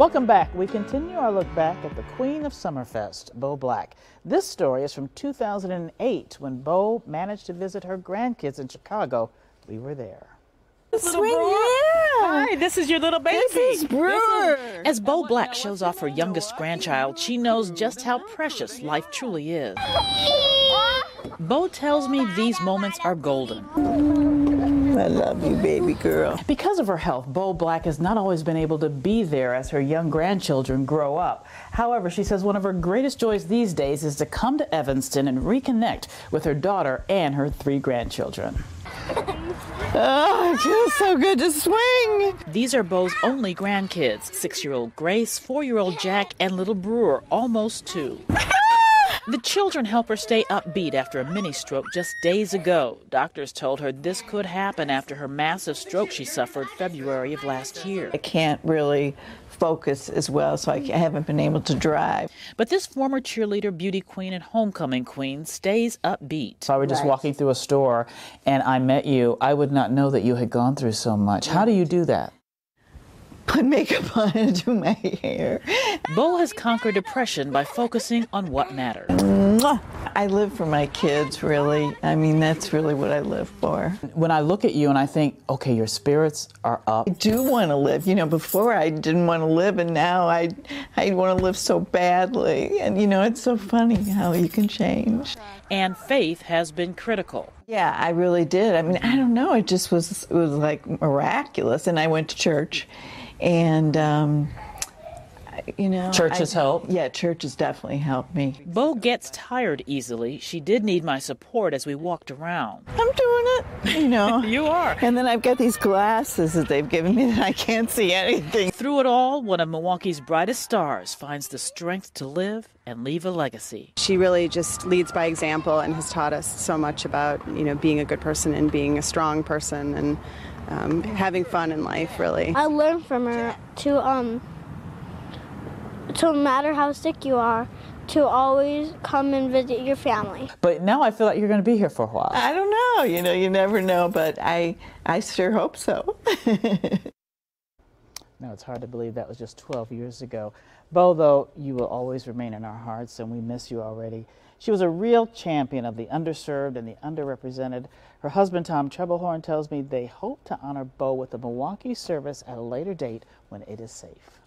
Welcome back. We continue our look back at the Queen of Summerfest, Bo Black. This story is from 2008 when Bo managed to visit her grandkids in Chicago. We were there. Swing, yeah. Hi, this is your little baby. This is Brewer. As Bo Black shows off her youngest grandchild, she knows just how precious life truly is. Bo tells me these moments are golden. I love you, baby girl. Because of her health, Bo Black has not always been able to be there as her young grandchildren grow up. However, she says one of her greatest joys these days is to come to Evanston and reconnect with her daughter and her three grandchildren. Oh, it feels so good to swing. These are Bo's only grandkids six year old Grace, four year old Jack, and little Brewer, almost two. The children help her stay upbeat after a mini stroke just days ago. Doctors told her this could happen after her massive stroke she suffered February of last year. I can't really focus as well, so I haven't been able to drive. But this former cheerleader, beauty queen, and homecoming queen stays upbeat. So I was just walking through a store and I met you. I would not know that you had gone through so much. How do you do that? Put makeup on and do my hair. Bo has conquered depression by focusing on what matters. I live for my kids, really. I mean, that's really what I live for. When I look at you and I think, okay, your spirits are up. I do want to live. You know, before I didn't want to live, and now I, I want to live so badly. And, you know, it's so funny how you can change. And faith has been critical. Yeah, I really did. I mean, I don't know. It just was, it was like miraculous. And I went to church and um, you know church has I, helped yeah church has definitely helped me. Bo gets tired easily. She did need my support as we walked around. I'm doing it you know. You are. And then i've got these glasses that they've given me that i can't see anything. Through it all one of milwaukee's brightest stars finds the strength to live and leave a legacy. She really just leads by example and has taught us so much about you know being a good person and being a strong person and um, having fun in life, really. I learned from her to um to no matter how sick you are, to always come and visit your family. But now I feel like you're going to be here for a while. I don't know. You know, you never know, but I I sure hope so. no, it's hard to believe that was just 12 years ago. Bo, though, you will always remain in our hearts, and we miss you already. She was a real champion of the underserved and the underrepresented. Her husband, Tom Trebelhorn, tells me they hope to honor Bo with a Milwaukee service at a later date when it is safe.